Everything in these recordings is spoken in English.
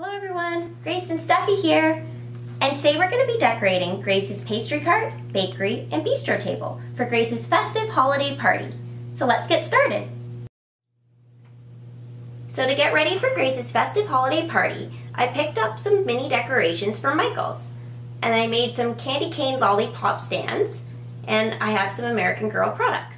Hello everyone, Grace and Steffi here. And today we're going to be decorating Grace's pastry cart, bakery, and bistro table for Grace's festive holiday party. So let's get started. So to get ready for Grace's festive holiday party, I picked up some mini decorations from Michaels. And I made some candy cane lollipop stands, and I have some American Girl products.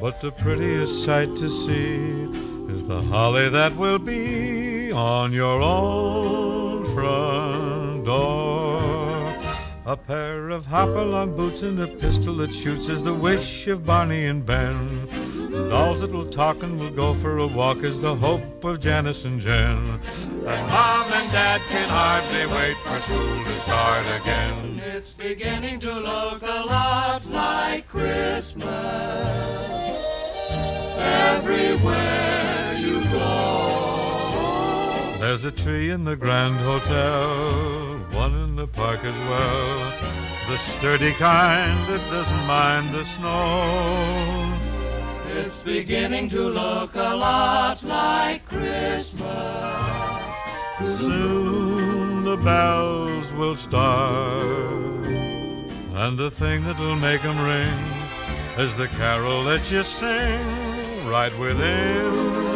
But the prettiest sight to see is the holly that will be on your own front door. A pair of hopalong boots and a pistol that shoots is the wish of Barney and Ben. Dolls that will talk and will go for a walk is the hope of Janice and Jen. And Mom and Dad can hardly wait for school to start again. It's beginning to look a lot like Christmas everywhere you go. There's a tree in the Grand Hotel, one in the park as well. The sturdy kind that doesn't mind the snow. It's beginning to look a lot like Christmas. Soon the bells will start, and the thing that'll make 'em ring is the carol that you sing right within. your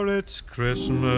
for it's Christmas.